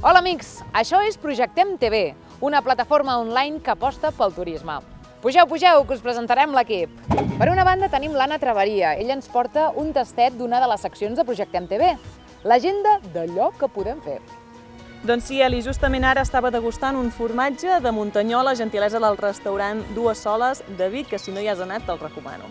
Hola amics, això és Projectem TV, una plataforma online que aposta pel turisme. Pugeu, pugeu, que us presentarem l'equip. Per una banda tenim l'Anna Travaria. Ella ens porta un tastet d'una de les seccions de Projectem TV, l'agenda d'allò que podem fer. Doncs sí, Eli, justament ara estava degustant un formatge de Muntanyola, gentilesa del restaurant Dues Soles de Vic, que si no hi has anat te'l recomano.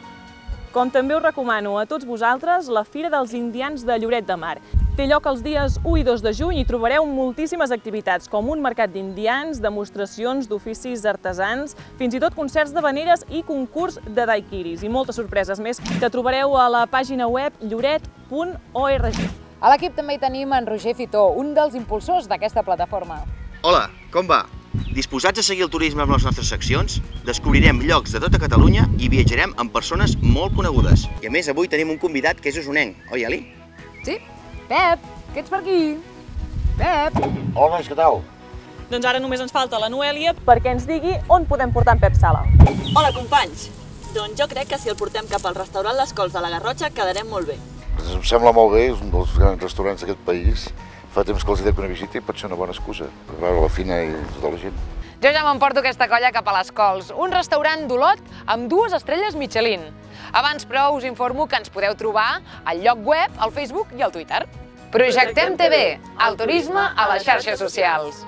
Com també us recomano a tots vosaltres la Fira dels Indians de Lloret de Mar. Té lloc els dies 1 i 2 de juny i trobareu moltíssimes activitats, com un mercat d'indians, demostracions d'oficis artesans, fins i tot concerts de veneres i concurs de daiquiris, i moltes sorpreses més que trobareu a la pàgina web lloret.org. A l'equip també hi tenim en Roger Fitó, un dels impulsors d'aquesta plataforma. Hola, com va? Disposats a seguir el turisme amb les nostres seccions? Descobrirem llocs de tota Catalunya i viatjarem amb persones molt conegudes. I a més, avui tenim un convidat que és usonenc, oi, Eli? Sí? Pep, que ets per aquí? Pep! Hola, què tal? Doncs ara només ens falta la Noèlia perquè ens digui on podem portar en Pep Sala. Hola, companys! Doncs jo crec que si el portem cap al restaurant Les Cols de la Garrotxa quedarem molt bé. Em sembla molt bé, és un dels grans restaurants d'aquest país. Fa temps que els hi dec una visita i pot ser una bona excusa per veure la fina i tota la gent. Jo ja m'emporto aquesta colla cap a les Cols, un restaurant d'Olot amb dues estrelles Michelin. Abans, però, us informo que ens podeu trobar al lloc web, al Facebook i al Twitter. Projectem TV, el turisme a les xarxes socials.